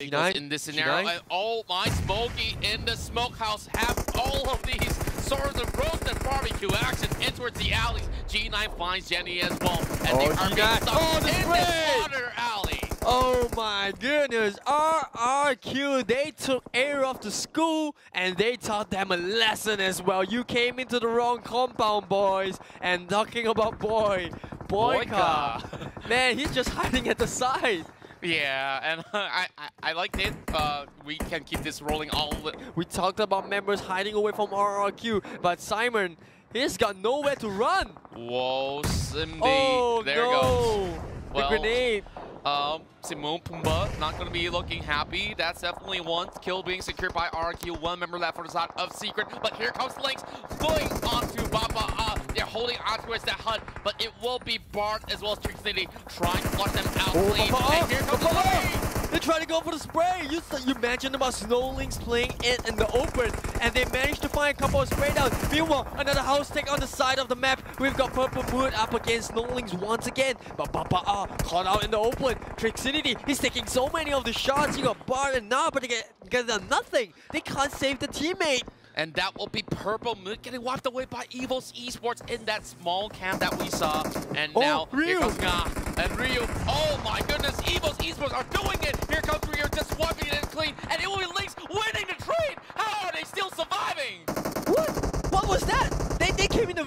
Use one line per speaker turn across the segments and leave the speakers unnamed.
vehicles in this scenario. And oh my, Smokey in the smokehouse have all of these sorts of roasted barbecue action in towards the alleys. G9 finds Jenny as well. And
oh,
they are
G9.
being stuck
oh,
in
the
water alley.
Oh my goodness, RRQ, they took air off the school and they taught them a lesson as well. You came into the wrong compound, boys. And talking about boy, Boyka. Man, he's just hiding at the side.
Yeah, and uh, I, I, I like it. Uh, we can keep this rolling all the...
We talked about members hiding away from RRQ, but Simon, he's got nowhere to run.
Whoa, Simbi.
Oh,
there
no.
goes.
The
Well,
grenade.
Um, Simone Pumba not going to be looking happy. That's definitely one kill being secured by RRQ. One member left for the side of Secret. But here comes Lynx going onto Baba. Uh, they're holding onto his that hut, but it will be Bart as well as Trick City trying to flush them out
Oh,
And here comes
Baba. They try to go for the spray. You, you mentioned about Snowlings playing it in the open, and they managed to find a couple of spray downs. Meanwhile, another house take on the side of the map. We've got Purple Moon up against Snowlings once again. But Papa ah, caught out in the open. Trixinity, he's taking so many of the shots. You got Bart and now, but they get, get nothing. They can't save the teammate.
And that will be Purple Moon getting wiped away by EVOS Esports in that small camp that we saw. And
Oh,
now
Ryu.
here comes Nga and Ryu. Oh my goodness, EVOS Esports are doing it. Here comes Ryu just wiping it in clean. And it will be Lynx winning the trade. How are they still surviving?
What? What was that? They, they came in the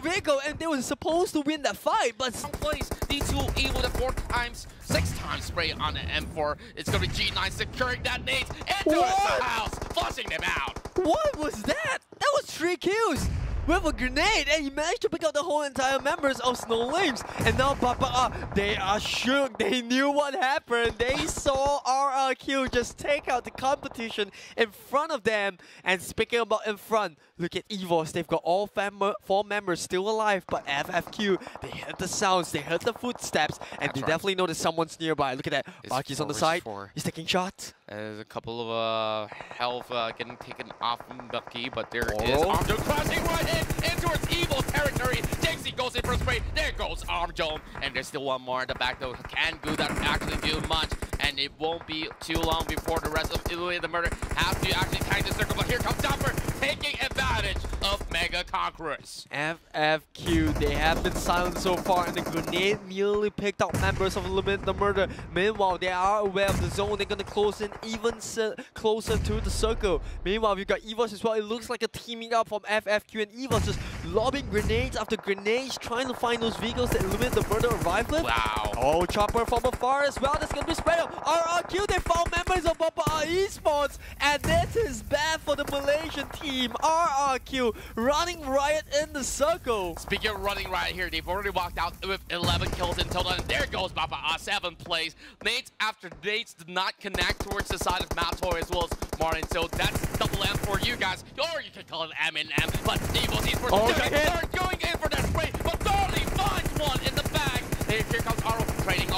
vehicle and they were supposed to win that fight, but
place. These two Evil the four times, six times spray on the M4. It's going to be G9 securing that nade into the house, flushing them out.
What was that? That was three kills with a grenade, and he managed to pick out the whole entire members of Snowlings. And now Papa, uh, they are shook. They knew what happened. They saw RRQ just take out the competition in front of them. And speaking about in front, look at Evos. They've got all four members still alive, but FFQ, they heard the sounds, they heard the footsteps, and
That's
they
right.
definitely know there's someone's nearby. Look at that. Baki's on the side.
four.
He's taking shots.
There's a couple of uh, health uh, getting taken off from Bucky, but there is
Oh.
Armjo crashing right in into its evil territory. Dixie goes in for a spray. There goes Armjo, and there's still one more in the back though. Can do that actually do much, and it won't be too long before the rest of Italy the murder have to actually tag the circle. But here comes Dumper taking advantage of Mega Conquerors.
FFQ, they have been silent so far, and the grenade merely picked out members of Limit the Murder. Meanwhile, they are aware of the zone. They're gonna close in even closer to the circle. Meanwhile, we've got Evos as well. It looks like a teaming up from FFQ and Evos just lobbing grenades after grenades, trying to find those vehicles that Limit the Murder arrived with.
Wow.
Oh, Chopper from afar as well. That's gonna be spread out. RRQ, they found members of Papa Esports, and this is bad for the Malaysian team. RRQ running riot in the circle.
Speaking of running right here, they've already walked out with 11 kills in total, and there goes Baba uh, seven plays. Nates after Nates did not connect towards the side of Matoy as well as Martin, so that's double M for you guys, or you can call it M and M, but EVOS Esports
Oh,
doing
got
it.
hit.
They're going in for that spray, but Darley finds one in the back. Here, comes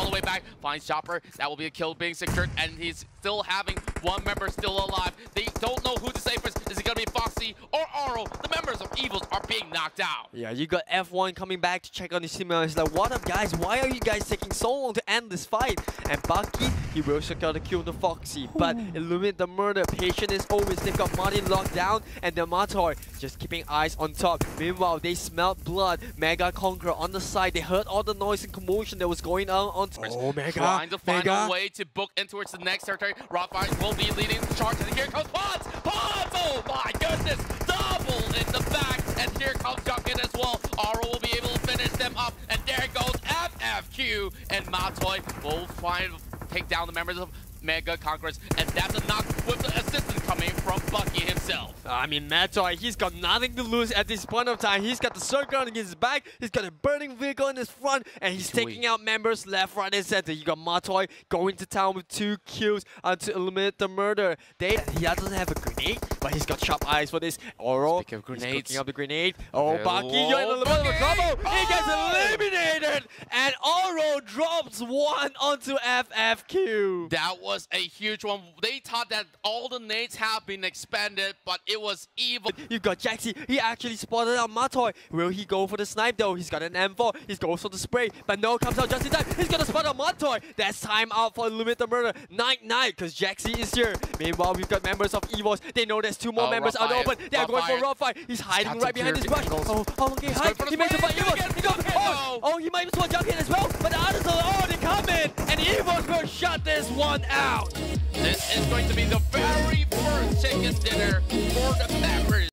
all the way back, finds Chopper, that will be a kill being secured, and he's still having one member still alive. They don't know who the safest, is it gonna be Foxy or Aro? The members of EVOS are being knocked out.
Yeah, you got F1 coming back to check on his team. He's like, what up, guys? Why are you guys taking so long to end this fight? And Bucky, he will secure the kill on the Foxy. But Illuminate the murder. Patient is always. They've got Martin locked down and the Matoy just keeping eyes on top. Meanwhile, they smelled blood. Mega Conqueror on the side. They heard all the noise and commotion that was going on. on oh, Mega.
Trying to find
Mega.
a way to book in towards the next territory. Rockfire will be leading the charge, and here comes Pons! Pons! Oh my goodness! Double in the back, and here comes Junkin as well. Aro will be able to finish them up, and there goes FFQ, and Matoy will try to take down the members of Mega Conquerors, and that's a knock with the assistant coming from Bucky himself.
I mean, Matoy, he's got nothing to lose at this point of time. He's got the circle on his back, he's got a burning vehicle in his front, and he's
Sweet.
taking out members left, right, and center. You got Matoy going to town with two kills uh, to eliminate the murder. They, he doesn't have a grenade, but he's got sharp eyes for this. Oro,
of
he's
grenades.
cooking up the grenade. Oh, Baki, you're in a little bit of trouble. He gets
Oh!
eliminated, and Oro drops one onto FFQ.
That was a huge one. They thought that all the nades have been expanded, but it was evil.
You got Jaxi. He actually spotted out Matoy. Will he go for the snipe though? He's got an M4. He goes for the spray, but no comes out just in time. He's gonna spot out Matoy. That's time out for Limited Murder. Night night, because Jaxi is here. Meanwhile, we've got members of EVOS. They know there's two more
Oh,
members out open. They are going for rough fight. He's hiding right behind this bush.
angles.
Oh, oh how long he hide?
going for
He made the
spray.
fight. EVOS. He. Oh, oh, he might as well jump in as well. But they come in, and EVOS will shut this one out.
This is going to be the very first chicken dinner for the members.